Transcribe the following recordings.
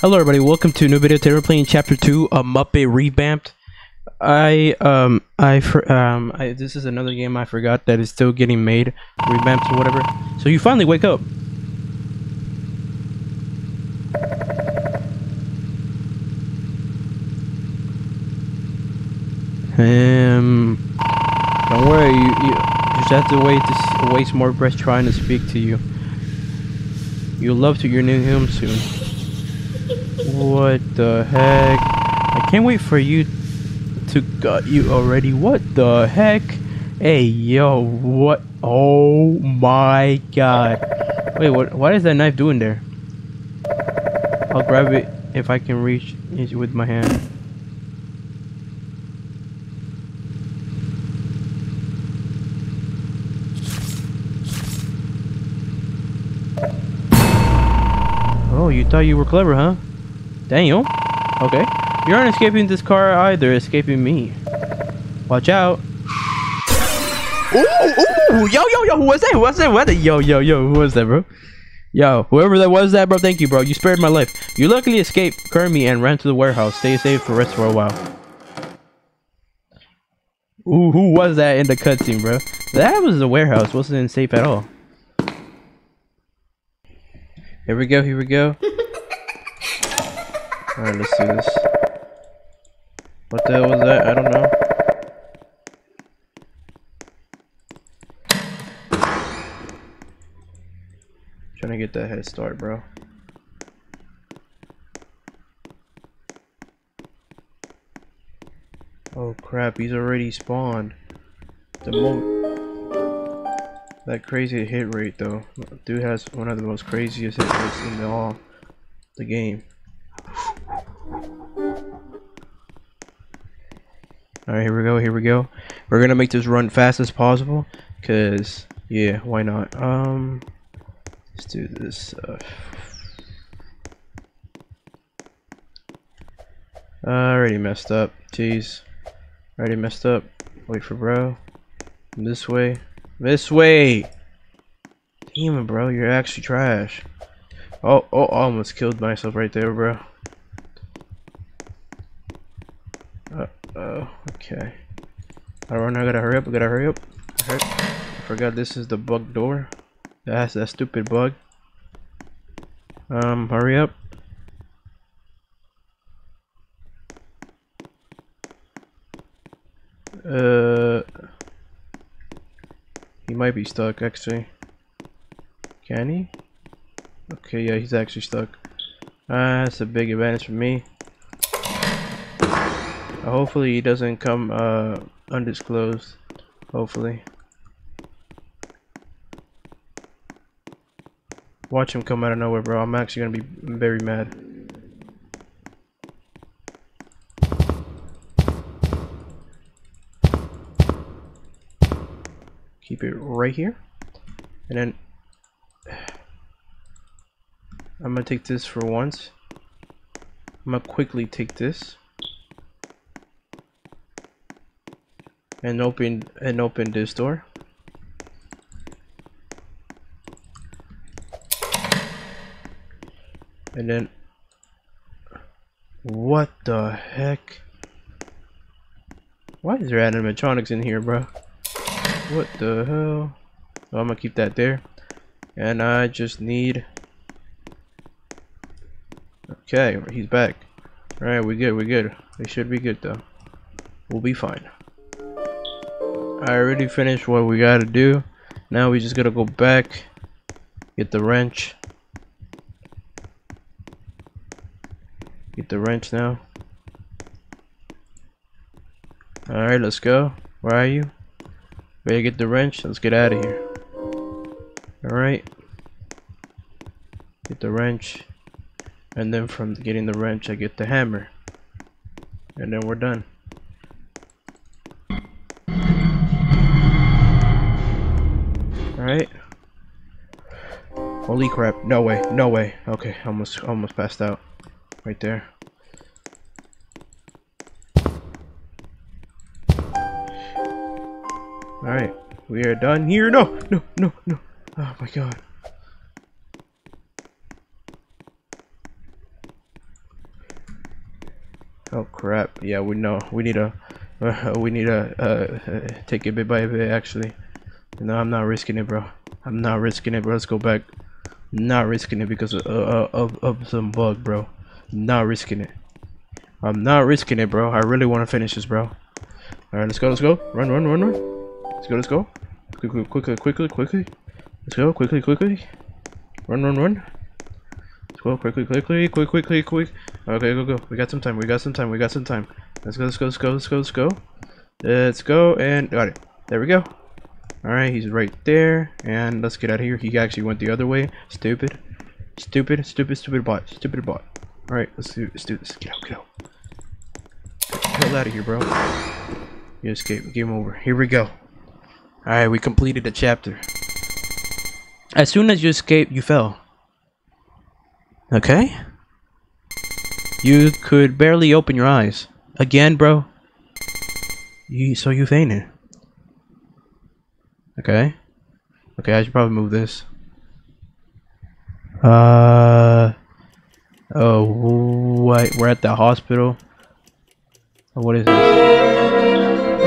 Hello, everybody. Welcome to a new video. Today we're playing Chapter Two, a Muppet Revamped. I um I for um I, this is another game I forgot that is still getting made, revamped or whatever. So you finally wake up. Um, don't worry. You, you just have to wait to waste more breath trying to speak to you. You'll love to your new home soon. What the heck? I can't wait for you to gut you already. What the heck? Hey, yo, what? Oh my god. Wait, what? What is that knife doing there? I'll grab it if I can reach it with my hand. Oh, you thought you were clever, huh? Daniel? Okay. You aren't escaping this car either, escaping me. Watch out. Ooh, ooh, yo, yo, yo, who was that? Who was that? Yo, yo, yo, who was that, bro? Yo, whoever that was that, bro, thank you, bro. You spared my life. You luckily escaped Kermit and ran to the warehouse. Stay safe for rest for a while. Ooh, who was that in the cutscene, bro? That was the warehouse. Wasn't safe at all. Here we go, here we go. Alright, let's do this. What the hell was that? I don't know. Trying to get that head start, bro. Oh crap, he's already spawned. The mo that crazy hit rate though. Dude has one of the most craziest hit rates in the all the game. Alright, here we go, here we go. We're gonna make this run fast as possible. Cause yeah, why not? Um let's do this uh already messed up. Jeez. Already messed up. Wait for bro. This way. This way! It, bro. You're actually trash. Oh, oh, almost killed myself right there, bro. Uh, oh, okay. Know, I gotta hurry up, I gotta hurry up. I forgot this is the bug door. That's that stupid bug. Um, hurry up. Uh, he might be stuck actually. Can he? Okay, yeah, he's actually stuck. Ah, that's a big advantage for me. Uh, hopefully he doesn't come uh, undisclosed. Hopefully. Watch him come out of nowhere, bro. I'm actually gonna be very mad. Keep it right here. And then I'm gonna take this for once. I'm gonna quickly take this and open and open this door. And then what the heck? Why is there animatronics in here, bro? What the hell? Oh, I'm gonna keep that there. And I just need Okay, he's back. Alright, we good, we good. We should be good though. We'll be fine. I already finished what we gotta do. Now we just gotta go back, get the wrench. Get the wrench now. Alright, let's go. Where are you? To get the wrench? Let's get out of here. Alright. Get the wrench. And then from getting the wrench, I get the hammer. And then we're done. Alright. Holy crap. No way. No way. Okay, almost almost passed out. Right there. Alright. We are done here. No! No! No! No! Oh my god. Oh crap! Yeah, we know. We need a. Uh, we need a. Uh, uh, take it bit by bit. Actually, no, I'm not risking it, bro. I'm not risking it, bro. Let's go back. Not risking it because of, uh, of, of some bug, bro. Not risking it. I'm not risking it, bro. I really want to finish this, bro. All right, let's go. Let's go. Run, run, run, run. Let's go. Let's go. Quickly, quickly, quickly, quickly. Let's go. Quickly, quickly. Run, run, run. Let's go. Quickly, quickly, quick, quickly, quick. Okay, go, go. We got some time. We got some time. We got some time. Let's go. Let's go. Let's go. Let's go. Let's go. Let's go. And got it. There we go. All right, he's right there. And let's get out of here. He actually went the other way. Stupid. Stupid. Stupid. Stupid bot. Stupid bot. All right, let's do. Let's do this. Get out. Get out. Get out of here, bro. You escape. Game over. Here we go. Alright, we completed the chapter. As soon as you escaped, you fell. Okay? You could barely open your eyes. Again, bro? You so you fainted. Okay. Okay, I should probably move this. Uh Oh, what? We're at the hospital. What is this?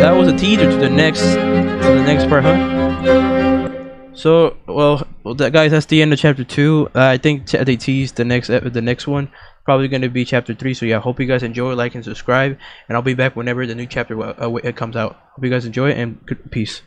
That was a teaser to the next, to the next part, huh? So, well, well, that guys, that's the end of chapter two. Uh, I think they teased the next, the next one, probably going to be chapter three. So yeah, hope you guys enjoy, like and subscribe, and I'll be back whenever the new chapter uh, it comes out. Hope you guys enjoy and peace.